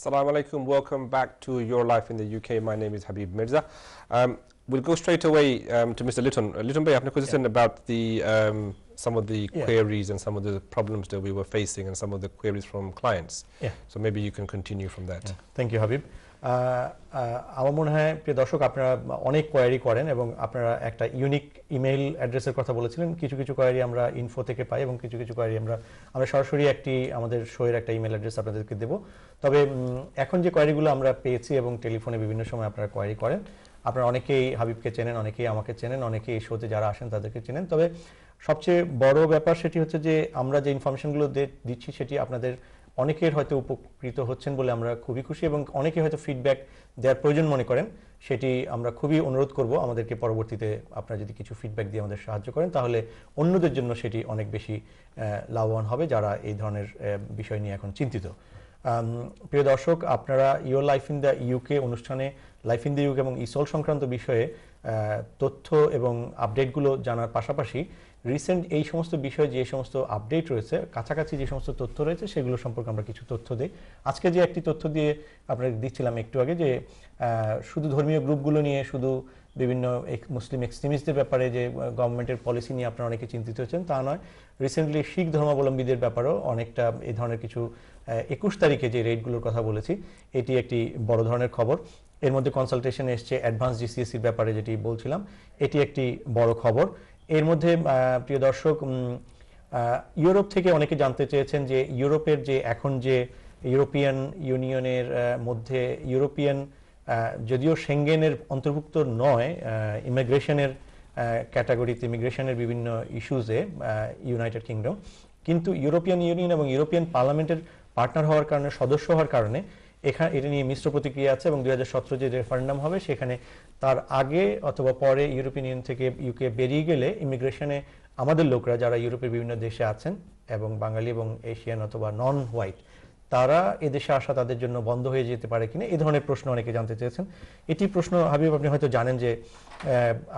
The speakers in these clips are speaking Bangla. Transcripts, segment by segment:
Assalamu alaikum, welcome back to Your Life in the UK. My name is Habib Mirza. Um, we'll go straight away um, to Mr. Litton. Uh, Litton I've a question about the um, some of the Yeah. queries and some of the problems that we were facing and some of the queries from clients. Yeah. So maybe you can continue from that. Thank you Habib আহ, আহ, আমার মনে হয় প্রিয় দর্শক আপনারা অনেক কোয়ারি করেন এবং আপনারা একটা ইউনিক ইমেইল অ্যাড্রেসের কথা বলেছিলেন কিছু কিছু কোয়ারি আমরা ইনফো থেকে পাই এবং কিছু কিছু কোয়ারি আমরা আমরা সরাসরি একটি আমাদের শোয়ের একটা ইমেল অ্যাড্রেস আপনাদেরকে দেবো তবে উম, এখন যে কোয়ারিগুলো আমরা পেয়েছি এবং টেলিফোনে বিভিন্ন সময় আপনারা কোয়ারি করেন আপনারা অনেকেই হাবিবকে চেনেন, অনেকেই আমাকে চেনেন, অনেকেই এই শোতে যারা আসেন তাদেরকে চেনেন। তবে সবচেয়ে বড় ব্যাপার সেটি হচ্ছে যে, আমরা যে ইনফরমেশনগুলো দিচ্ছি সেটি আপনাদের অনেকের হয়তো উপকৃত হচ্ছেন বলে আমরা খুবই খুশি এবং অনেকে হয়তো ফিডব্যাক দেওয়ার প্রয়োজন মনে করেন। সেটি আমরা খুবই অনুরোধ করব আমাদেরকে পরবর্তীতে আপনারা যদি কিছু ফিডব্যাক দিয়ে আমাদের সাহায্য করেন, তাহলে অন্যদের জন্য সেটি অনেক বেশি লাভবান হবে যারা এই ধরনের বিষয় নিয়ে এখন চিন্তিত। প্রিয় দর্শক, আপনারা your life in the UK অনুষ্ঠানে লাইফ ইন দ্য ইউকে এবং ইসল সংক্রান্ত বিষয়ে তথ্য এবং আপডেটগুলো জানার পাশাপাশি রিসেন্ট এই সমস্ত বিষয়ে যে সমস্ত আপডেট রয়েছে, কাছাকাছি যে সমস্ত তথ্য রয়েছে, সেগুলো সম্পর্কে আমরা কিছু তথ্য দিই। আজকে যে একটি তথ্য দিয়ে আপনাকে দিচ্ছিলাম একটু আগে যে শুধু ধর্মীয় গ্রুপগুলো নিয়ে, শুধু বিভিন্ন মুসলিম এক্সট্রিমিস্টদের ব্যাপারে যে গভর্নমেন্টের পলিসি নিয়ে আপনারা অনেকে চিন্তিত হচ্ছেন তা নয়। রিসেন্টলি শিখ ধর্মাবলম্বীদের ব্যাপারেও অনেকটা এই ধরনের কিছু একুশ তারিখে যে রেটগুলোর কথা বলেছি, এটি একটি বড় ধরনের খবর। এর মধ্যে কনসালটেশন এসছে অ্যাডভান্স জিসিএসির ব্যাপারে যেটি বলছিলাম, এটি একটি বড় খবর। এর মধ্যে প্রিয় দর্শক ইউরোপ থেকে অনেকে জানতে চেয়েছেন যে ইউরোপের যে এখন যে ইউরোপিয়ান ইউনিয়নের মধ্যে ইউরোপিয়ান যদিও সেঙ্গেনের অন্তর্ভুক্ত নয় ইমিগ্রেশনের ক্যাটাগরিতে ইমিগ্রেশনের বিভিন্ন ইস্যুজে ইউনাইটেড কিংডম কিন্তু ইউরোপিয়ান ইউনিয়ন এবং ইউরোপিয়ান পার্লামেন্টের পার্টনার হওয়ার কারণে, সদস্য হওয়ার কারণে এখানে এটা নিয়ে মিশ্র প্রতিক্রিয়া আছে এবং দুই হাজার সতেরো যে রেফারেন্ডাম হবে, সেখানে তার আগে অথবা পরে ইউরোপিয়ান ইউনিয়ন থেকে ইউকে বেরিয়ে গেলে ইমিগ্রেশনে আমাদের লোকরা যারা ইউরোপের বিভিন্ন দেশে আছেন এবং বাঙালি এবং এশিয়ান অথবা নন হোয়াইট তারা এদেশে আসা তাদের জন্য বন্ধ হয়ে যেতে পারে কিনা, এই ধরনের প্রশ্ন অনেকে জানতে চেয়েছেন। এটি প্রশ্ন, হাবিব, আপনি হয়তো জানেন যে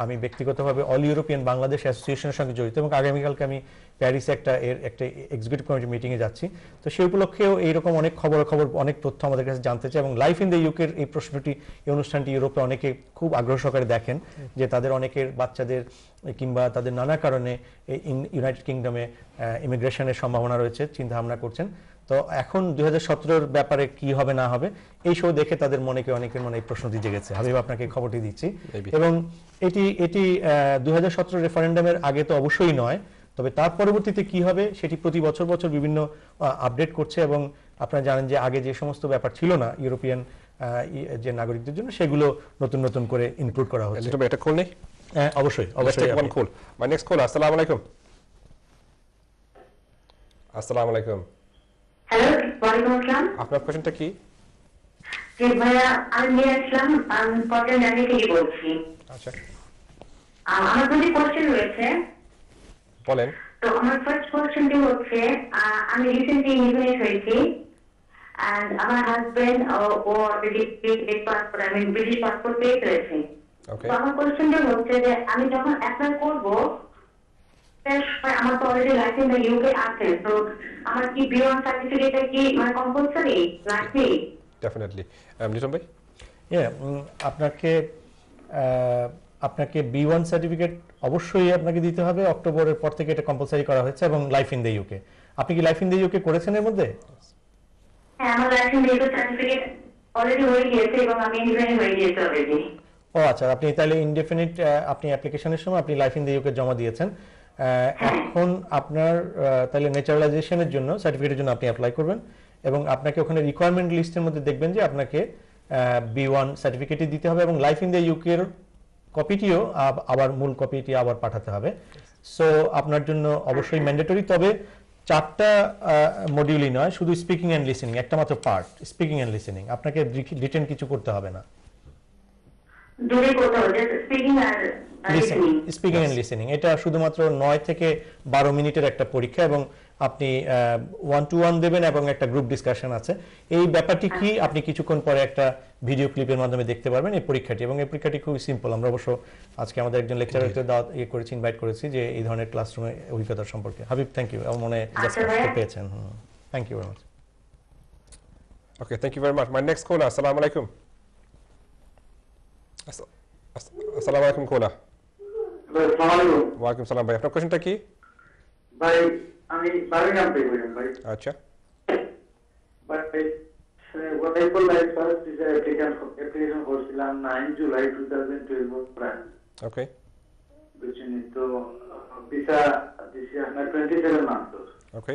আমি ব্যক্তিগতভাবে অল ইউরোপিয়ান বাংলাদেশ অ্যাসোসিয়েশনের সঙ্গে জড়িত এবং আগামীকালকে আমি প্যারিসে একটা এর একটা এক্সিকিউটিভ কমিটি মিটিংয়ে যাচ্ছি। তো সেই উপলক্ষেও এইরকম অনেক খবর খবর অনেক তথ্য আমাদের কাছে জানতে চাই এবং লাইফ ইন দ্য ইউকের এই প্রশ্নটি, এই অনুষ্ঠানটি ইউরোপে অনেকে খুব আগ্রহ সহকারে দেখেন যে তাদের অনেকের বাচ্চাদের কিংবা তাদের নানা কারণে ইউনাইটেড কিংডমে ইমিগ্রেশনের সম্ভাবনা রয়েছে, চিন্তা ভাবনা করছেন। তো এখন দুই হাজার ব্যাপারে কি হবে না হবে এই শো দেখে তাদের মনেকে অনেকের মনে এই প্রশ্নটি জেগেছে হাবিব আপনাকে খবরটি দিচ্ছি এবং এটি এটি দুই হাজার সতেরো রেফারেন্ডামের আগে তো অবশ্যই নয় তবে তার পরবর্তীতে কি হবে সেটি প্রতি বছর বছর বিভিন্ন আপডেট করছে এবং আপনারা জানেন যে আগে যে সমস্ত ব্যাপার ছিল না ইউরোপিয়ান যে নাগরিকদের জন্য সেগুলো নতুন নতুন করে ইনক্লুড করা হচ্ছে Bey, একটা নেই? হ্যাঁ, অবশ্যই অবশ্যই call. My next caller, Assalamu alaikum. Assalamu alaikum. Hello ওয়ালাইকুম আসসালাম। আপনার কোয়েশ্চেনটা কি? জি ভাইয়া আমি থেকে বলছি। আচ্ছা। আমার দুটি কোশ্চেন রয়েছে। বলেন। তো আমার ফার্স্ট কোশ্চেনটি হচ্ছে আমি রিসেন্টলি ইউনিট হয়েছি আমার হাজবেন্ড ও অলরেডি পাসপোর্ট আমি ব্রিটিশ পাসপোর্ট পেয়ে ফেলেছি। তো আমার কোশ্চেনটা হচ্ছে যে আমি যখন অ্যাপ্লাই করব আমার তো অলরেডি লাইসেন্স ইউকে আছে তো আমার কি বিয়ন সার্টিফিকেটটা কি মানে কম্পালসারি লাগবে ডেফিনেটলি লিটন ভাই? Yeah, আপনাকে আপনাকে বি ওয়ান সার্টিফিকেট অবশ্যই আপনাকে দিতে হবে। অক্টোবরের পর থেকে এটা কম্পালসারি করা হয়েছে এবং লাইফ ইন দ্য ইউকে আপনি কি লাইফ ইন দ্য ইউকে করেছেন এর মধ্যে? হ্যাঁ আমার লাইসেন্স ইউকে সার্টিফিকেট অলরেডি হয়ে গিয়েছে এবং আমি ইন্ডিপেন্ডেন্ট হয়ে গিয়েছে অলরেডি ও আচ্ছা আপনি তাহলে ইনডেফিনিট আপনি অ্যাপ্লিকেশনের সময় আপনি লাইফ ইন দ্য ইউকে জমা দিয়েছেন। এখন আপনার তাহলে ন্যাচারালাইজেশনের জন্য সার্টিফিকেটের জন্য আপনি অ্যাপ্লাই করবেন এবং আপনাকে ওখানে রিকোয়ারমেন্ট লিস্টের মধ্যে দেখবেন যে আপনাকে বি ওয়ান সার্টিফিকেটই দিতে হবে এবং লাইফ ইন দ্য ইউকের কপিটিও আবার মূল কপিটি আবার পাঠাতে হবে। সো আপনার জন্য অবশ্যই ম্যান্ডেটরি তবে চারটা মডিউলই নয়, শুধু স্পিকিং অ্যান্ড লিসেনিং একটা মাত্র পার্ট স্পিকিং অ্যান্ড লিসেনিং আপনাকে রিটেন কিছু করতে হবে না। Speaking listening speaking and listening এটা শুধুমাত্র নয় থেকে বারো মিনিটের একটা পরীক্ষা এবং আপনি ওয়ান টু ওয়ান দেবেন এবং একটা গ্রুপ ডিসকাশন আছে। এই ব্যাপারটি কি আপনি কিছুক্ষণ পরে একটা ভিডিও ক্লিপের মাধ্যমে দেখতে পারবেন এই পরীক্ষাটি এবং এই পরীক্ষাটি খুবই সিম্পল আমরা অবশ্য আজকে আমাদের একজন লেকচারকে দাওয়াত ইয়ে করেছি ইনভাইট করেছি যে এই ধরনের ক্লাসরুমে অভিজ্ঞতা সম্পর্কে। হাবিব থ্যাংক ইউ আমার মনে আচ্ছা। পেয়েছেন। Thank you very much Okay, thank you very much. My next caller, assalamu alaikum. As- as- Assalamu alaikum salam ভাই আপনার কোশ্চেনটা কি? ভাই আমি বার্মিংহাম থেকে বললাম ভাই। আচ্ছা। ভাই ওয়াটাইপল life service visa application application করছিলাম nine July two thousand twelve প্রায় ওকে বুঝছেন তো ভিসা দিছি আপনার টোয়েন্টি সেভেন মান্থ ওকে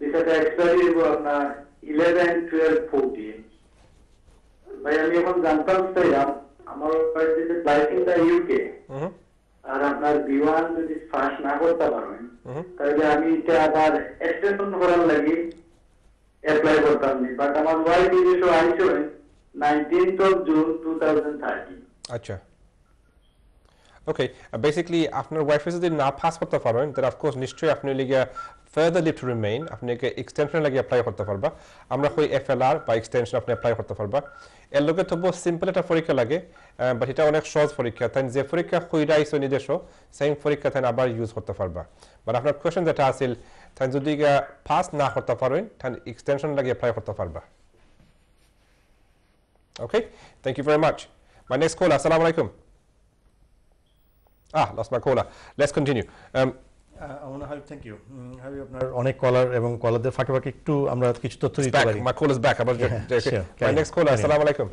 ভিসাটা এক্সপায়ারি হইব আপনার ইলেভেন টুয়েলভ ফোরটিন ভাই আমি এখন জানতাম চাইলাম আমার ইন দ্য ইউকে হুম আর আপনার বিমান যদি ফার্স্ট না করতে পারবেন তাহলে আমি এটা আবার এক্সটেনশন করার লাগি অ্যাপ্লাই করতাম নি বাট আমার ওয়াইফ নিজস্ব আইসো nineteenth of June two thousand thirty আচ্ছা। ওকে বেসিক্যালি আপনার ওয়াইফে যদি না পাস করতে পারেন তাহলে অফকোর্স নিশ্চয়ই আপনি লিগে ফার্দার লিভ টু রিমেইন আপনি এক্সটেনশন লাগে অ্যাপ্লাই করতে পারবা। আমরা হই এফএলআর বা এক্সটেনশন আপনি অ্যাপ্লাই করতে পারবা। এর লগে তবু সিম্পল একটা পরীক্ষা লাগে বাট এটা অনেক সহজ পরীক্ষা। তাই যে পরীক্ষা হইরা আইসো নিজস্ব সেম পরীক্ষা তাই আবার ইউজ করতে পারবা। বাট আপনার কোয়েশন যেটা আছিল তাই যদি পাস না করতে পারেন তাই এক্সটেনশন লাগে অ্যাপ্লাই করতে পারবা। Okay, thank you very much. My next caller, Assalamu Ah, lost my caller. Let's continue. Um, thank you আপনার অনেক কলার এবং কলারদের ফাঁকে ফাঁকে একটু আমরা কিছু তথ্য দিতে পারি next on. caller, Carry on. Assalamu alaikum.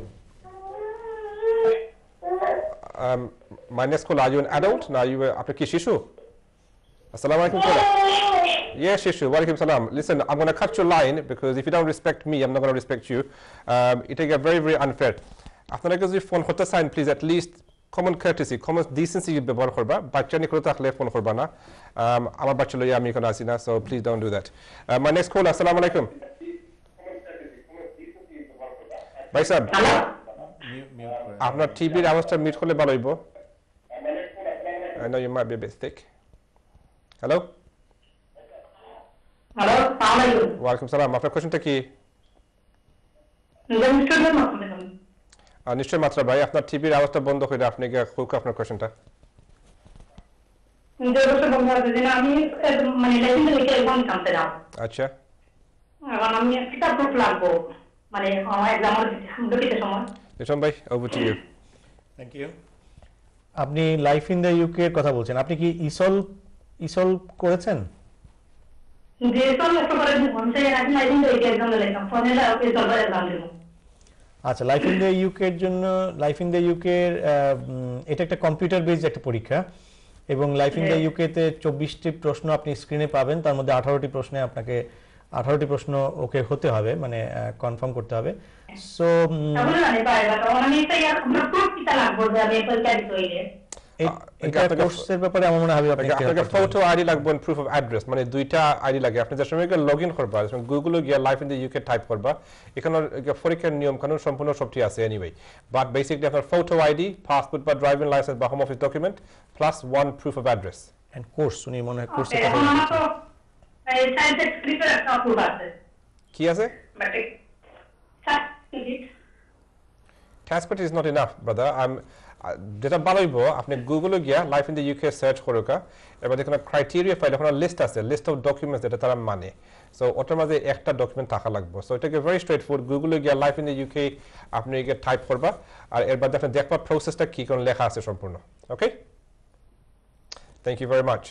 Um, my next caller, are you an adult? Now you were after Kishishu. Assalamu alaikum caller. Yes, Shishu. Walaikum salam. Listen, I'm going to cut your line because if you don't respect me, I'm not going to respect you. Um, it will get very, very unfair. আপনারা যদি ফোন করতে চান please at least common courtesy common decency ব্যবহার করবা বাচ্চা নিকট থাকলে ফোন করবা না আমার বাচ্চা লইয়া আমি এখানে আসি না so please don't do that my next call আসসালামু আলাইকুম ভাই সাহেব আপনার টিভির আওয়াজটা মিট করলে ভালো হইব I know you might be a bit thick. Hello? নিশ্চয় মাত্রা ভাই আপনার টিভির আওয়াজটা বন্ধ করে আপনি হোক আপনার কোয়েশনটা যে বছর বন্ধ আছে যে আমি মানে আচ্ছা। মানে আমার এক্সাম দিতে সময়। রেশম ভাই over to you thank you আপনি লাইফ ইন দ্য ইউকে এর কথা বলছেন। আপনি কি ইসল ইসল করেছেন? যে সব একটা করে হচ্ছে এখন থিংক এই এক্সাম দিলাম ফোনে ওকে জলবার এক্সাম দিব। আচ্ছা লাইফ ইন দ্য ইউকে এর জন্য লাইফ ইন দ্য ইউকে এর এটা একটা কম্পিউটার বেসড একটা পরীক্ষা এবং লাইফ ইন দ্য। ইউকে তে চব্বিশটি প্রশ্ন আপনি স্ক্রিনে পাবেন তার মধ্যে আঠারোটি প্রশ্নে আপনাকে আঠারোটি প্রশ্ন ওকে হতে হবে মানে কনফার্ম করতে হবে সো মানে এটা কোর্সের ব্যাপারে আমার মনে হয় আপনাকে ফটো আইডি লাগবে প্রুফ অফ অ্যাড্রেস মানে দুইটা আইডি লাগে। আপনি যে সময় লগ করবা গুগলে গিয়ে life in the UK type করবা এখানে পরীক্ষার নিয়ম কানুন সম্পূর্ণ সবটি আছে এনিওয়ে বাট বেসিকলি আপনার ফটো আইডি পাসপোর্ট বা ড্রাইভিং লাইসেন্স বা home office document plus one proof of address course উনি মনে হয় কি আছে? Transport is not enough brother I যেটা হইব আপনি গুগলে গিয়া life in the UK search করুকা এবার দেখুন ক্রাইটেরিয়া ফাইল ওখানে লিস্ট আছে লিস্ট অফ ডকুমেন্টস যেটা তারা মানে। সো ওটার মাঝে একটা ডকুমেন্ট থাকা লাগবে। সো এটাকে ভেরি স্ট্রেট ফোর গুগলে গিয়া লাইফ ইন দ্য ইউকে আপনি গিয়ে টাইপ করবা। আর এর বাদে আপনি দেখবা প্রসেসটা কি কোন লেখা আছে সম্পূর্ণ। Okay thank you very much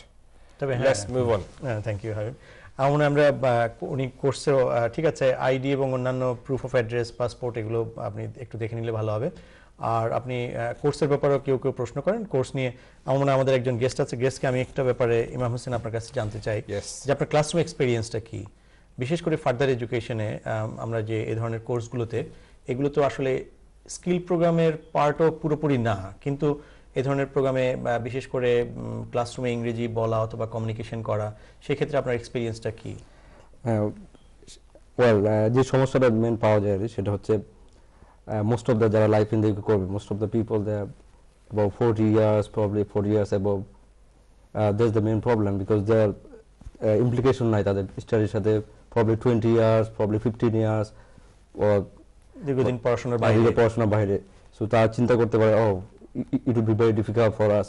তবে হ্যাঁ let's move on thank you Habib আমার আমরা উনি কোর্সেও ঠিক আছে আইডি এবং অন্যান্য প্রুফ অফ অ্যাড্রেস পাসপোর্ট এগুলো আপনি একটু দেখে নিলে ভালো হবে। আর আপনি কোর্সের ব্যাপারেও কেউ কেউ প্রশ্ন করেন। কোর্স নিয়ে আমার মনে হয় আমাদের একজন গেস্ট আছে। গেস্টকে আমি একটা ব্যাপারে ইমাম হোসেন আপনার কাছে জানতে চাই যে আপনার ক্লাসরুম এক্সপিরিয়েন্সটা কি? বিশেষ করে ফার্দার এডুকেশনে আমরা যে এ ধরনের কোর্সগুলোতে এগুলো তো আসলে স্কিল প্রোগ্রামের পার্টও পুরোপুরি না। কিন্তু এ ধরনের প্রোগ্রামে বিশেষ করে ক্লাসরুমে ইংরেজি বলা অথবা কমিউনিকেশন করা সেক্ষেত্রে আপনার এক্সপিরিয়েন্সটা কি? ওয়েল যে সমস্যাটা মেন পাওয়া যায় আর কি, সেটা হচ্ছে মোস্ট অফ দ্য যারা লাইফ ইন দ্য করবে most of the people they about forty years probably four years above that's the main problem because there implication নাই তাদের স্টাডির সাথে probably twenty years probably fifteen years ও দীর্ঘদিন পড়াশোনার বাইরে পড়াশোনার বাইরে সো তারা চিন্তা করতে পারে ও it would be very difficult for us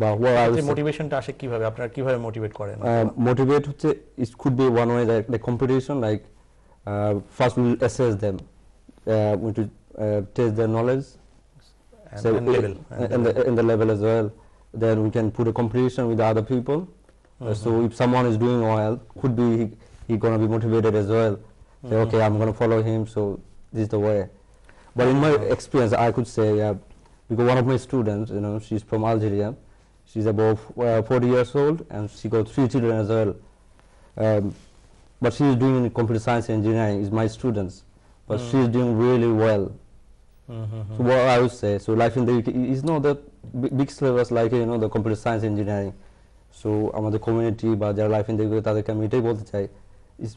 বা হোয়াট মোটিভেশনটা আসে কীভাবে? আপনারা কীভাবে মোটিভেট করেন? Uh, motivate হচ্ছে it could be one way like, like competition like Uh, first, we will assess them. Uh, we to uh, test their knowledge. And- So and level, and in the in the level as well. Then we can put a competition with other people. Uh, so if someone is doing well, could be he, he gonna be motivated as well. Say, okay, I'm gonna follow him. So this is the way. But in my experience, I could say, yeah, because one of my students, you know, she's from Algeria. She's about uh, 40 years old, and she got three children as well. Um, but she is doing computer science engineering. Is my students, but she is doing really well. Mm-hmm. So what I would say, so life in the UK is not that big, syllabus like you know the computer science engineering. So আমাদের কমিউনিটি বা যারা লাইফ ইন দ্য তাদেরকে আমি এটাই বলতে চাই is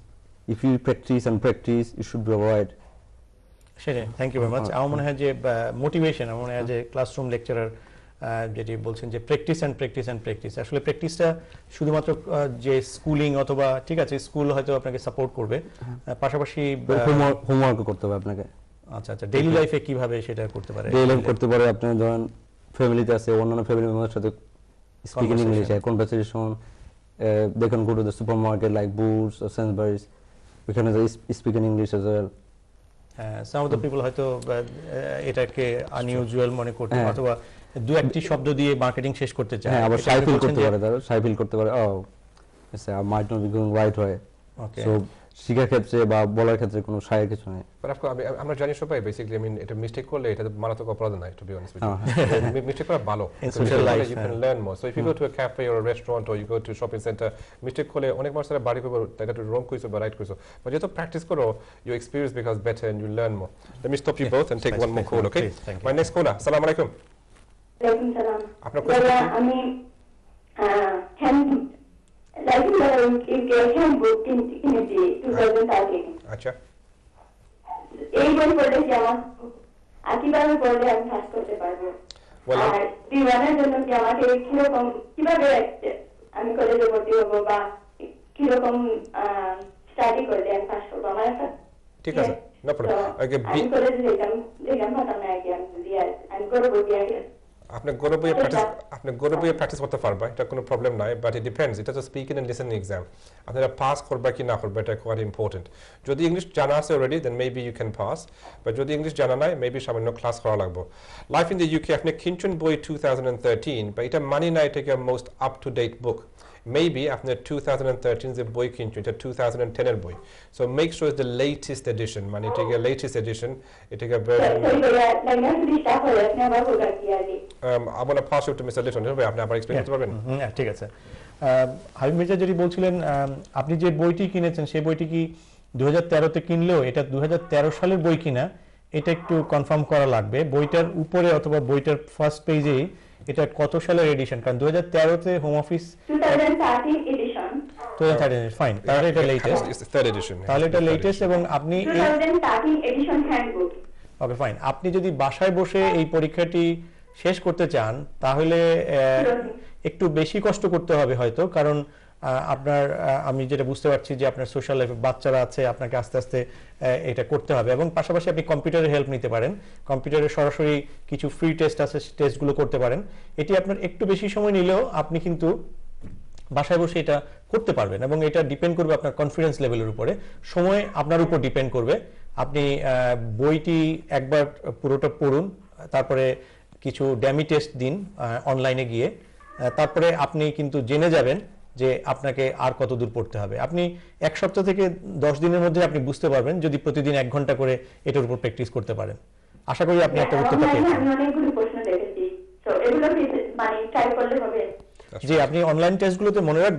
if you practice and practice you should be alright সেটাই থ্যাংক ইউ ভেরি মাচ আমার মনে হয় যে মোটিভেশন আমার মনে হয় যে ক্লাসরুম লেকচারার যেটি বলছেন যে practice and practice and practice আসলে প্র্যাকটিসটা শুধুমাত্র যে স্কুলিং অথবা ঠিক আছে স্কুল হয়তো আপনাকে সাপোর্ট করবে। পাশাপাশি হোমওয়ার্ক করতে হবে আপনাকে। আচ্ছা আচ্ছা ডেইলি লাইফে কীভাবে সেটা করতে পারে? ডে লাইফ করতে পারে আপনি ধরেন ফ্যামিলিতে আছে অন্যান্য ফ্যামিলি মেম্বারের সাথে speaking. English conversation they can go to the supermarket like Boots or Sainsbury's can speak in English as well. Some of the people হয়তো এটাকে আনইউজুয়াল মনে করতে হ্যাঁ। অথবা দু একটি শব্দ দিয়ে মার্কেটিং শেষ করতে চায়। হ্যাঁ আবার এটা সাই আপনি ফিল বলছেন করতে পারে তারা। সাই ফিল করতে পারে। ও I might not be going right way Okay. So শিখার ক্ষেত্রে বা বলার ক্ষেত্রে কোনো সায়ের কিছু নেই? আমরা জানি সবাই বেসিক্যালি আই মিন এটা মিস্টেক করলে এটা মারাত্মক অপরাধ নয় to be honest with you mistake করা ভালো। Social life, ইউ ক্যান হ্যাঁ। Learn more so if you go to a cafe or a restaurant or you go to shopping centre mistake করলে অনেক মানুষ তারা বাড়ি করবে এটা একটু রং কইছো বা রাইট কইছো। বাট যেহেতু প্র্যাকটিস করো you experience because better and you learn more let me stop you both and take one more call okay my next caller আসসালামু আলাইকুম আমি আচ্ছা এই বই পড়লে কি আমার কীভাবে পড়লে আমি পাস করতে পারব আর দিওয়ানের জন্য কি আমাকে কীরকম কীভাবে আমি কলেজে ভর্তি হব বা কীরকম স্টাডি করলে আমি পাস করব আমার একটা ঠিক আছে, no problem. তো আমি কলেজে যেতাম যেতাম না আমি আমি করব দিয়ে আপনি গৌরব বইয়ে আচ্ছা। প্র্যাকটিস আপনি গৌরব বইয়ে প্র্যাকটিস করতে পারবা এটা কোনো প্রবলেম নাই বাট ইট ডিপেন্ডস এটা তো স্পিকিং এন্ড লিসেনিং এক্সাম আপনারা পাস করবা কি না করবা এটা কোয়ার ইম্পর্টেন্ট যদি ইংলিশ জানা আছে already then maybe you can pass but যদি ইংলিশ জানা নাই মেবি সামান্য ক্লাস করা লাগবে। লাইফ ইন দ্য ইউকে আপনি কিনছেন বই টু থাউজেন্ড থার্টিন বা এটা মানি না এটাকে most up to date book maybe আপনার টু থাউজেন্ড এন্ড থার্টিন যে বই কিনছেন এটা টু থাউজেন্ড এন্ড টেনের বই। So make show is the latest edition মানে এটাকে লেটেস্ট এডিশন এটাকে I want to pass you to Mr. Litton. ভাই আপনি আবার এক্সপ্লেইন করতে পারবেন? হ্যাঁ, ঠিক আছে। হাবিব মির্জা যদি বলছিলেন আপনি যে বইটি কিনেছেন সেই বইটি কি দু তেরোতে কিনলেও এটা দু সালের বই কিনা এটা একটু কনফার্ম করা লাগবে। বইটার উপরে অথবা বইটার ফার্স্ট পেজেই এটা কত সালের এডিশন কারণ দু হাজার তেরোতে home office 2013 edition to fine তাহলে এটা লেটেস্ট. তাহলে এটা লেটেস্ট এবং আপনি 2013 এডিশন হ্যান্ডবুক ওকে ফাইন আপনি যদি বাসায় বসে এই পরীক্ষাটি শেষ করতে চান, তাহলে একটু বেশি কষ্ট করতে হবে হয়তো, কারণ আপনার আমি যেটা বুঝতে পারছি যে আপনার সোশ্যাল লাইফে বাচ্চারা আছে, আপনাকে আস্তে আস্তে এটা করতে হবে এবং পাশাপাশি আপনি কম্পিউটারের হেল্প নিতে পারেন। কম্পিউটারে সরাসরি কিছু ফ্রি টেস্ট আছে টেস্টগুলো করতে পারেন। এটি আপনার একটু বেশি সময় নিলেও আপনি কিন্তু বাসায় বসে এটা করতে পারবেন এবং এটা ডিপেন্ড করবে আপনার কনফিডেন্স লেভেলের উপরে। সময় আপনার উপর ডিপেন্ড করবে। আপনি বইটি একবার পুরোটা পড়ুন, তারপরে কিছু ড্যামি টেস্ট দিন অনলাইনে গিয়ে। আহ, তারপরে আপনি কিন্তু জেনে যাবেন যে আপনাকে আর কত দূর পড়তে হবে। আপনি এক সপ্তাহ থেকে দশ দিনের মধ্যে আপনি বুঝতে পারবেন যদি প্রতিদিন এক ঘণ্টা করে এটার উপর প্র্যাকটিস করতে পারেন। আশা করি আপনি একটা উত্তরটা অনলাইনে পেয়েছেন। মানে হবে। জি আপনি অনলাইন টেস্টগুলোতে মনে রাখবেন